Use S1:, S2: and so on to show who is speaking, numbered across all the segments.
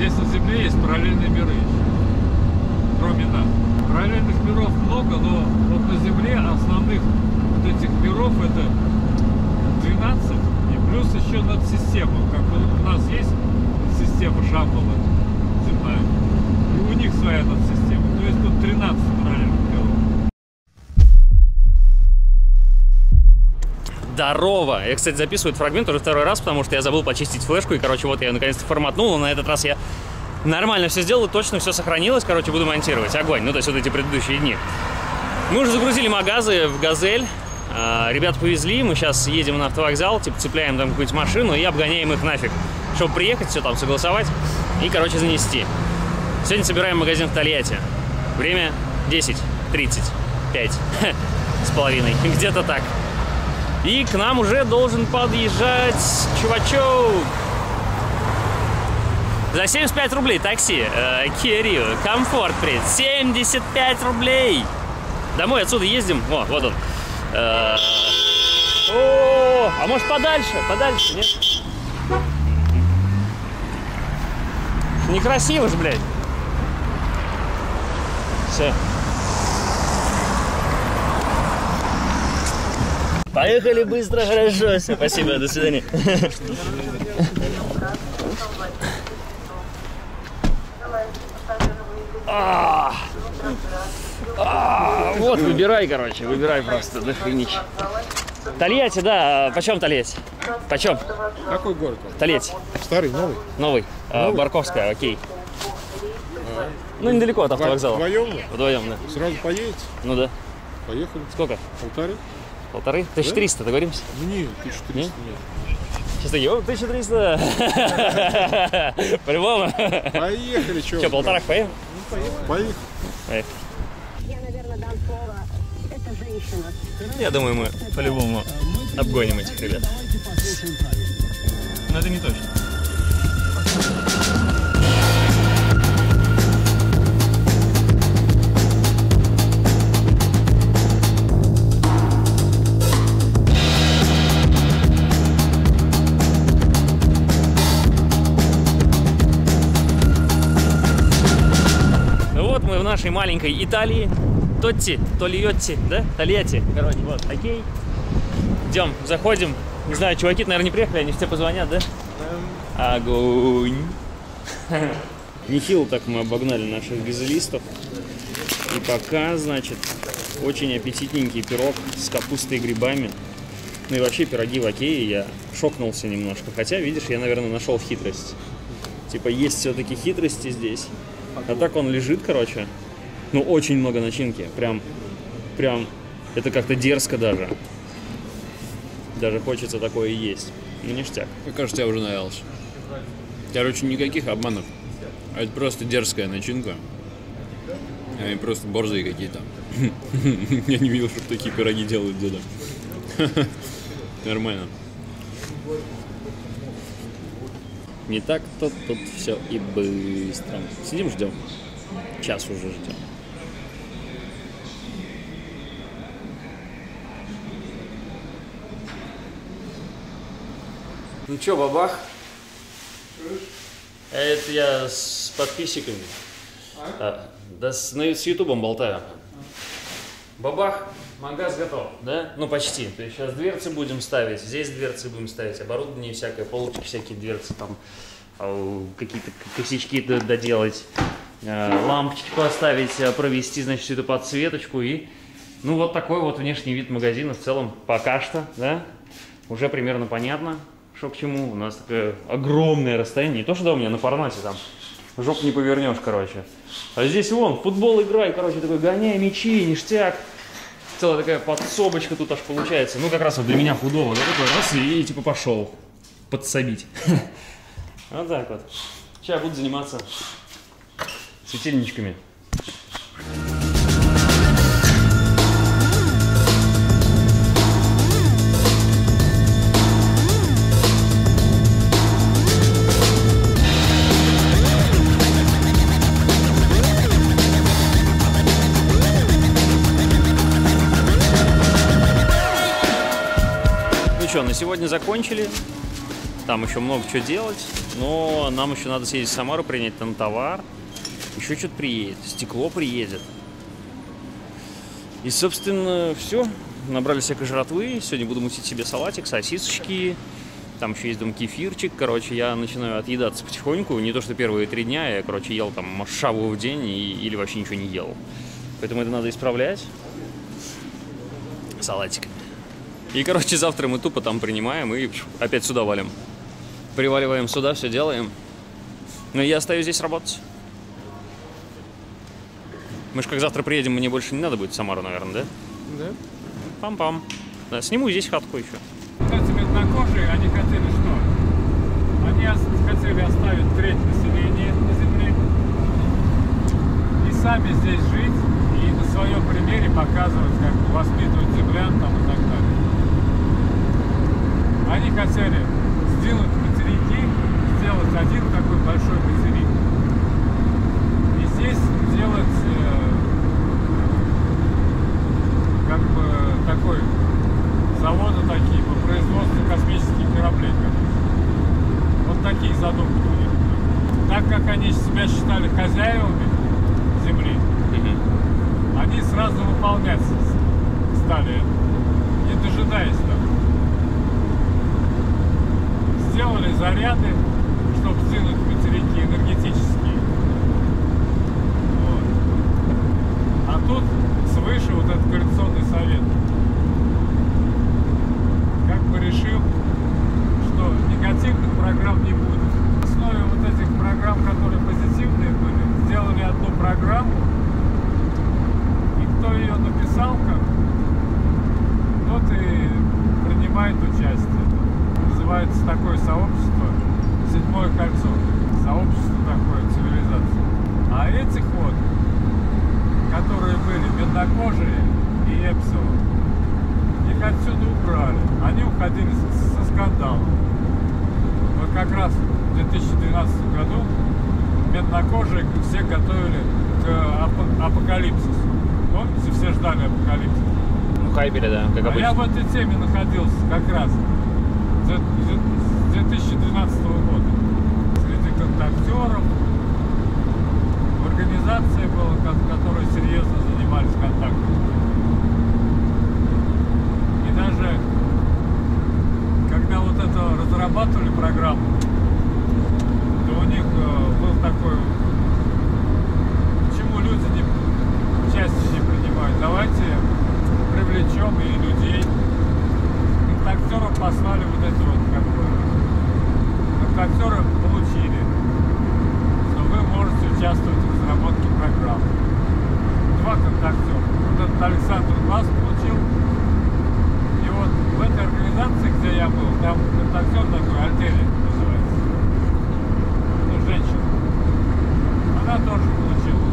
S1: здесь на Земле есть параллельные миры еще, кроме нас. Параллельных миров много, но вот на Земле основных вот этих миров это 12, и плюс еще надсистема. Как у нас есть система Шамбала земная, и у них своя надсистема. То есть тут 13 параллельных
S2: Здорово! Я, кстати, записываю этот фрагмент уже второй раз, потому что я забыл почистить флешку, и, короче, вот я ее наконец-то форматнул, на этот раз я нормально все сделал, и точно все сохранилось, короче, буду монтировать. Огонь, ну, то есть вот эти предыдущие дни. Мы уже загрузили магазы в «Газель», а, ребят повезли, мы сейчас едем на автовокзал, типа цепляем там какую-нибудь машину и обгоняем их нафиг, чтобы приехать, все там согласовать и, короче, занести. Сегодня собираем магазин в Тольятти. Время 10.35 с половиной, где-то так. И к нам уже должен подъезжать чувачок. За 75 рублей такси. Э. Комфорт, привет. 75 рублей. Домой отсюда ездим. О, вот он. Э, О, а может подальше? Подальше, нет? Некрасиво же, блядь. Все. Поехали быстро, хорошо. Все, спасибо, до свидания. А, а, Вот, выбирай, короче, выбирай просто, да хренич. Тольятти, да, почем Тольятти? Почем?
S3: Какой город?
S2: Тольятти,
S3: Старый, новый?
S2: новый, А, Барковская, окей. Ну, недалеко от автовокзала.
S3: Вдвоем?
S2: Вдвоем, да.
S3: Сразу поедете?
S2: Ну да.
S3: Поехали.
S2: Сколько?
S3: Полторы?
S2: Полторы? 1300, договоримся?
S3: Ну, нет, 1300
S2: Не?
S3: нет.
S2: Сейчас такие, о, 1300. По-любому.
S3: Поехали, что?
S2: Что, полторах поем?
S3: Поехали.
S2: Поехали.
S4: Я, наверное, дам слово. Это женщина.
S2: Я думаю, мы по-любому обгоним этих ребят. Но это не точно. Нашей маленькой Италии. Тотти, Тольотти, да? Тольятти. Короче, вот, окей. Идем, заходим. Не знаю, чуваки, наверное, не приехали, они все позвонят, да? Огонь. Нехило так мы обогнали наших газелистов. И пока, значит, очень аппетитненький пирог с капустой и грибами. Ну и вообще пироги в окее я шокнулся немножко. Хотя, видишь, я, наверное, нашел хитрость. Типа есть все-таки хитрости здесь. А так он лежит, короче. Ну, очень много начинки. Прям, прям, это как-то дерзко даже. Даже хочется такое и есть. Ну, ништяк.
S5: Мне кажется, я уже наелся. Короче, никаких обманов. А это просто дерзкая начинка. Они просто борзые какие-то. Я не видел, чтобы такие пироги делают деда. Нормально.
S2: Не так-то тут все и быстро. Сидим, ждем. Час уже ждем. Ну чё, бабах? Это я с подписчиками. А, да с, на- с ютубом болтаю. Бабах, магаз готов, да? Ну почти. То есть сейчас дверцы будем ставить, здесь дверцы будем ставить, оборудование всякое, полочки всякие дверцы там, а, какие-то косячки доделать, а, лампочки поставить, а, провести, значит, эту подсветочку и, ну вот такой вот внешний вид магазина в целом пока что, да? Уже примерно понятно, что к чему. У нас такое огромное расстояние, не то что да, у меня на Парнасе там, жопу не повернешь, короче. А здесь вон, футбол играй, короче, такой гоняй мячи, ништяк. Целая такая подсобочка тут аж получается. Ну, как раз вот для меня худого, да, такой раз и, типа пошел подсобить. Вот так вот. Сейчас буду заниматься светильничками. Что, на сегодня закончили. Там еще много чего делать. Но нам еще надо съездить в Самару, принять там товар. Еще что-то приедет. Стекло приедет. И, собственно, все. Набрали всякой жратвы. Сегодня буду мутить себе салатик, сосисочки. Там еще есть дом кефирчик. Короче, я начинаю отъедаться потихоньку. Не то, что первые три дня я, короче, ел там шаву в день и, или вообще ничего не ел. Поэтому это надо исправлять салатиками. И, короче, завтра мы тупо там принимаем и опять сюда валим. Приваливаем сюда, все делаем. Но я остаюсь здесь работать. Мы же как завтра приедем, мне больше не надо будет в Самару, наверное, да?
S1: Да.
S2: Пам-пам. Да, сниму здесь хатку еще.
S1: Вот эти меднокожие, они хотели что? Они хотели оставить треть населения на земле и сами здесь жить и на своем примере показывать, как воспитывать землян там и так далее. Они хотели сдвинуть материки, сделать один такой большой материк. И здесь делать э, как бы такой заводы такие по производству космических кораблей. короче. Вот такие задумки у них. Так как они себя считали хозяевами Земли, они сразу выполнять стали не дожидаясь там. Сделали заряды, чтобы сдвинуть материки энергетические. Вот. А тут свыше вот этот коалиционный совет как бы решил, что негативных программ не будет. В основе вот этих программ, которые позитивные были, сделали одну программу, и кто ее написал как, тот и принимает участие. Называется такое сообщество «Седьмое кольцо». Сообщество такое, цивилизация. А этих вот, которые были меднокожие и Эпсилон, их отсюда убрали. Они уходили со скандалом. Вот как раз в 2012 году меднокожие все готовили к апо- апокалипсису. Помните, все ждали апокалипсиса?
S2: Ну, хайпели, да, как
S1: А я в
S2: обычно.
S1: этой теме находился как раз 2012 года. Среди контактеров. В организации была, ко- которые серьезно занимались контактом. И даже когда вот это разрабатывали программу, то у них э, был такой, почему люди не, участие не принимают, давайте привлечем и послали вот это вот как бы. Контактеры получили, что вы можете участвовать в разработке программ. Два контактера. Вот этот Александр Глаз получил. И вот в этой организации, где я был, там контактер такой, Альтери называется. Ну, женщина. Она тоже получила.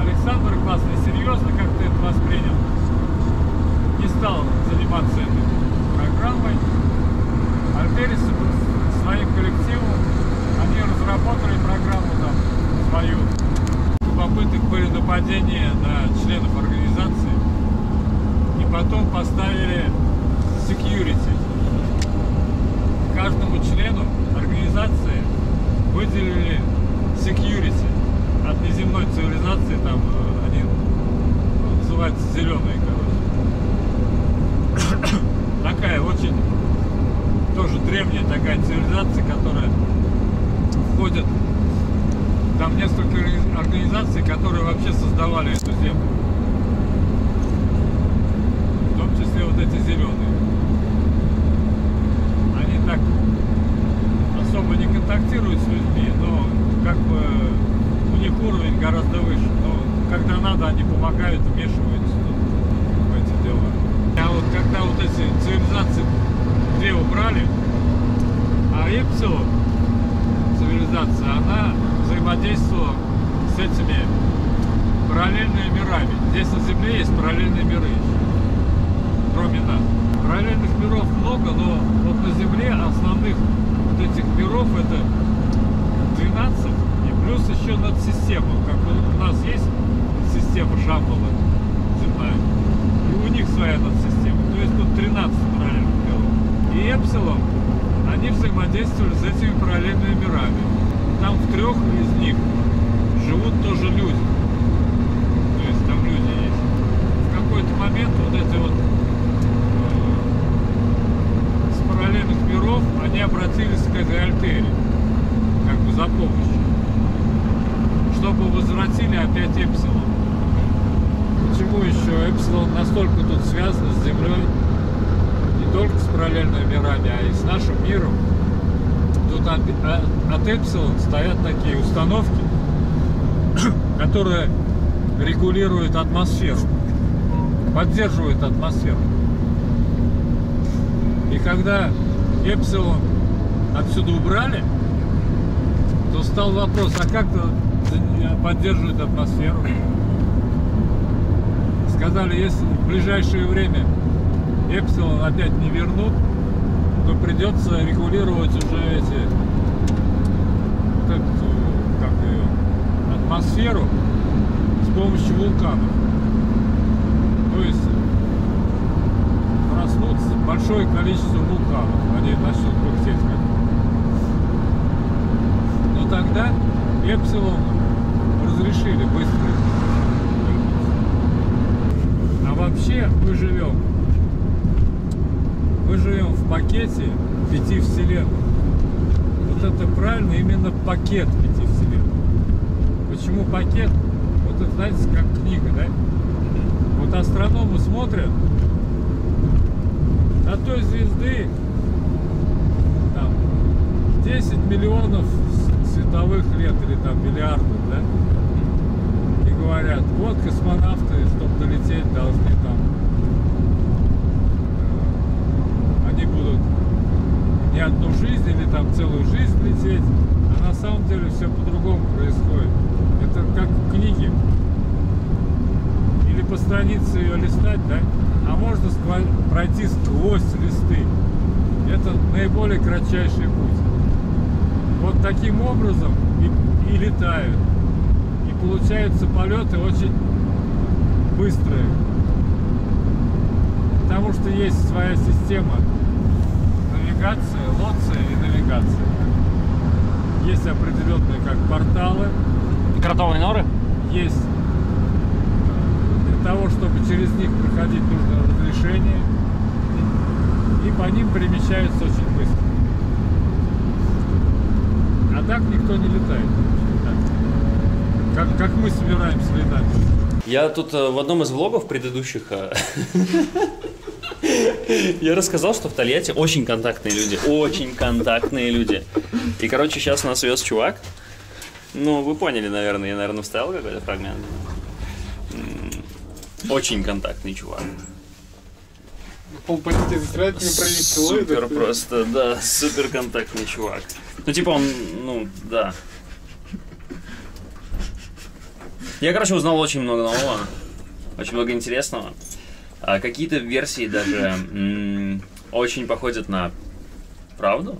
S1: Александр Класс несерьезно как-то это воспринял. Не стал заниматься этой программой. Альтери с своим коллективом, они разработали программу там свою. У попыток были нападения на членов организации. И потом поставили security. Каждому члену организации выделили security от неземной цивилизации, там э, они ну, называются зеленые, короче. Такая очень тоже древняя такая цивилизация, которая входит там несколько органи- организаций, которые вообще создавали эту землю. В том числе вот эти зеленые. Они так особо не контактируют с людьми, но как бы у них уровень гораздо выше. Но когда надо, помогают, вмешиваются в эти дела. А вот когда вот эти цивилизации две убрали, а Эпсилон, цивилизация, она взаимодействовала с этими параллельными мирами. Здесь на Земле есть параллельные миры еще, кроме нас. Параллельных миров много, но вот на Земле основных вот этих миров это 12 и плюс еще надсистема. Как у нас есть система Шамбала земная, и у них своя надсистема. То есть тут 13 параллельных миров. И Эпсилон они взаимодействовали с этими параллельными мирами. Там в трех из них живут тоже люди. То есть там люди есть. В какой-то момент вот эти вот э, с параллельных миров они обратились к этой альтере, как бы за помощью, чтобы возвратили опять Эпсилон. Почему еще Эпсилон настолько тут связан с Землей, не только с параллельными мирами, а и с нашим миром? Тут от, а- от Эпсилон стоят такие установки, которые регулируют атмосферу, поддерживают атмосферу. И когда Эпсилон отсюда убрали, то стал вопрос, а как то поддерживает атмосферу? Сказали, если в ближайшее время Эпсилон опять не вернут, то придется регулировать уже эти вот эту, как ее, атмосферу с помощью вулканов. То есть проснутся большое количество вулканов, они начнут пыхтеть. Но тогда Эпсилон разрешили быстро. А вообще мы живем мы живем в пакете пяти вселенных. Вот это правильно, именно пакет пяти вселенных. Почему пакет? Вот это, знаете, как книга, да? Вот астрономы смотрят на той звезды там 10 миллионов световых лет или там миллиардов, да? И говорят, вот космонавты, чтобы долететь, должны там э, они будут не одну жизнь или там целую жизнь лететь, а на самом деле все по-другому происходит. Это как в книге. Или по странице ее листать, да? А можно пройти сквозь листы. Это наиболее кратчайший путь. Вот таким образом и, и летают. И получаются полеты очень быстрые. Потому что есть своя система навигации, лоция и навигация. Есть определенные как порталы,
S2: Кротовые норы?
S1: есть для того, чтобы через них проходить нужно разрешение. И по ним перемещаются очень быстро. А так никто не летает. Как, как мы собираемся летать.
S2: Я тут э, в одном из влогов предыдущих э, я рассказал, что в Тольятти очень контактные люди, очень контактные люди. И, короче, сейчас нас вез чувак. Ну, вы поняли, наверное, я, наверное, вставил какой-то фрагмент. Очень контактный чувак. Супер просто, да, супер контактный чувак. Ну, типа он, ну, да. Я, короче, узнал очень много нового, очень много интересного. А какие-то версии даже м, очень походят на правду.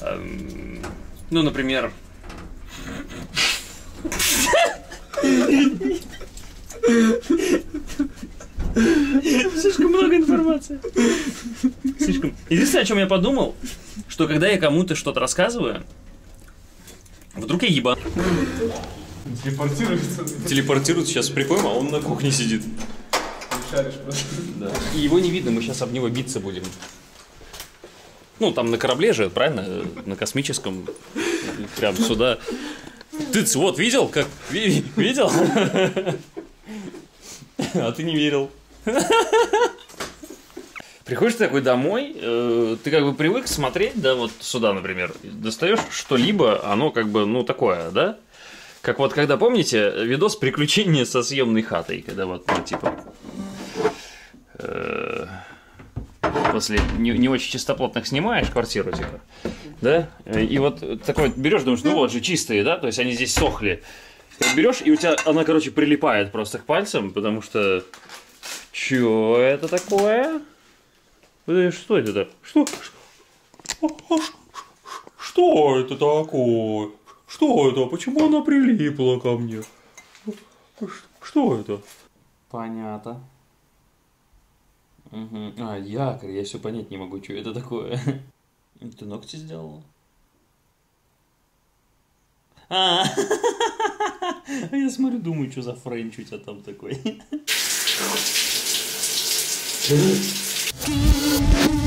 S2: Эм, ну, например... Слишком много информации. Слишком. Единственное, о чем я подумал, что когда я кому-то что-то рассказываю, вдруг я еба...
S3: Телепортируется.
S2: Телепортируют сейчас прикольно, а он на кухне сидит.
S3: Шаришь просто.
S2: Да. И его не видно, мы сейчас об него биться будем. Ну, там на корабле же, правильно? На космическом. Прям сюда. Ты вот видел, как... ви- Видел? А ты не верил. Приходишь ты такой домой, э, ты как бы привык смотреть, да, вот сюда, например, достаешь что-либо, оно как бы, ну, такое, да? Как вот когда, помните, видос «Приключения со съемной хатой», когда вот, ну, типа, э, после не, не очень чистоплотных снимаешь квартиру, типа, да? И вот такой берешь, думаешь, ну вот же чистые, да, то есть они здесь сохли. Берешь, и у тебя она, короче, прилипает просто к пальцам, потому что... Чё это такое? Что это? Что- Что это такое? Что это? Почему она прилипла ко мне? Что это? Понятно. Угу. А, якорь, я все понять не могу, что это такое. Ты ногти сделала? А, я смотрю, думаю, что за френч у а тебя там такой.